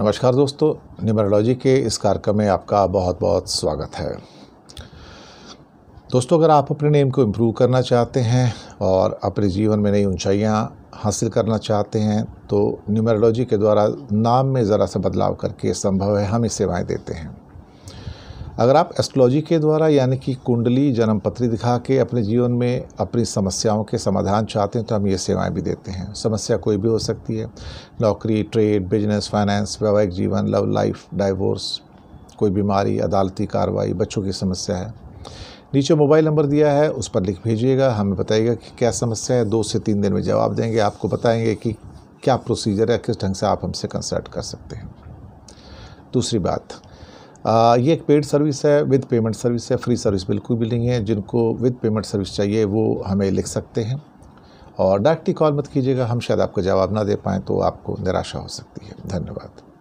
नमस्कार दोस्तों न्यूमरोलॉजी के इस कार्यक्रम में आपका बहुत बहुत स्वागत है। दोस्तों, अगर आप अपने नेम को इम्प्रूव करना चाहते हैं और अपने जीवन में नई ऊंचाइयाँ हासिल करना चाहते हैं तो न्यूमरोलॉजी के द्वारा नाम में ज़रा सा बदलाव करके संभव है, हम इस सेवाएँ देते हैं। अगर आप एस्ट्रोलॉजी के द्वारा, यानी कि कुंडली जन्म पत्री दिखा के अपने जीवन में अपनी समस्याओं के समाधान चाहते हैं तो हम ये सेवाएँ भी देते हैं। समस्या कोई भी हो सकती है। नौकरी ट्रेड बिज़नेस फाइनेंस वैवाहिक जीवन लव लाइफ डाइवोर्स कोई बीमारी, अदालती कार्रवाई, बच्चों की समस्या है। नीचे मोबाइल नंबर दिया है, उस पर लिख भेजिएगा। हमें बताइएगा कि क्या समस्या है। दो से तीन दिन में जवाब देंगे। आपको बताएँगे कि क्या प्रोसीजर है, किस ढंग से आप हमसे कंसल्ट कर सकते हैं। दूसरी बात ये एक पेड सर्विस है विद पेमेंट सर्विस है फ्री सर्विस बिल्कुल भी नहीं है। जिनको विद पेमेंट सर्विस चाहिए, वो हमें लिख सकते हैं। और डायरेक्टली कॉल मत कीजिएगा, हम शायद आपको जवाब ना दे पाएँ तो आपको निराशा हो सकती है। धन्यवाद।